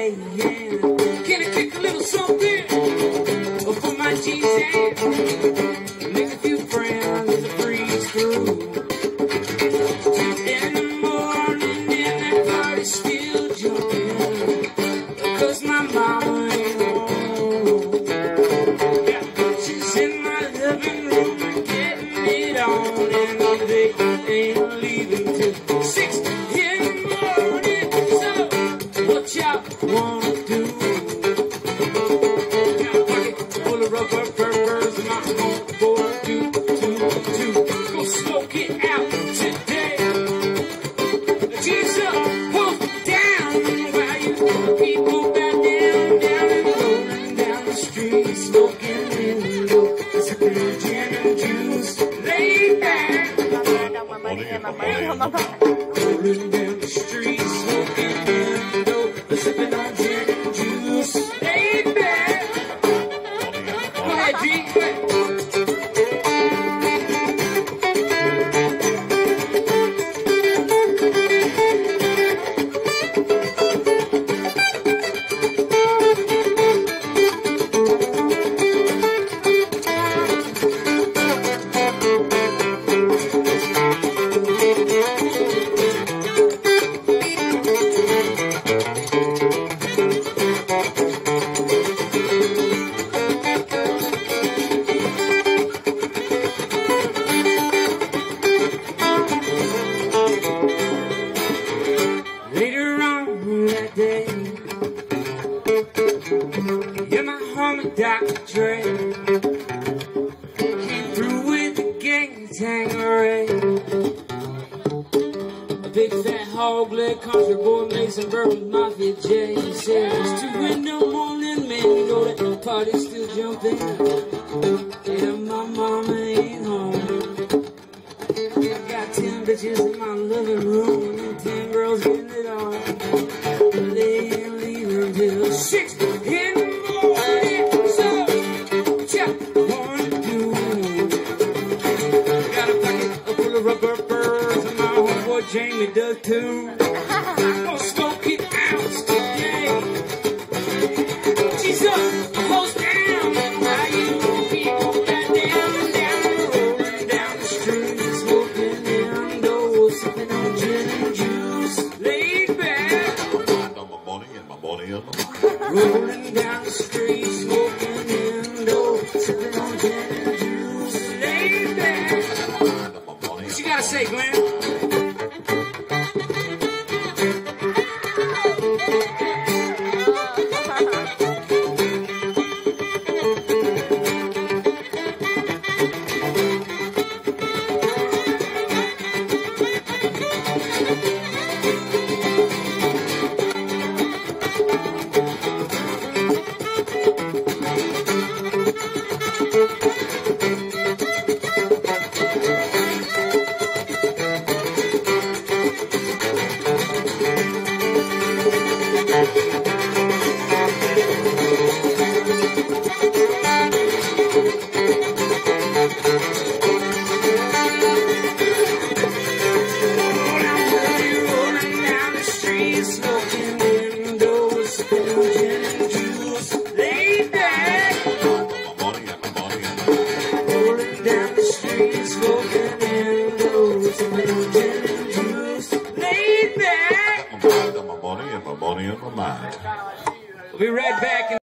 Can I kick a little something? For my Jesus? Thank you. Down the street, smoking window, sipping on Dre came through with the gang tangeray. A big fat hog leg country boy Mason Bourbon Mafia J. Said it's two in the morning, man, you know that party's still jumping. Yeah, my mama ain't home. I got ten bitches in my living room Jamie does too. Gonna smoke it out today. Jesus, hold down. You people got down and down, rolling down the street, smoking indoors, sipping on gin and juice, laid back, on my money and my money and my rolling down the street, mind. We'll be right back.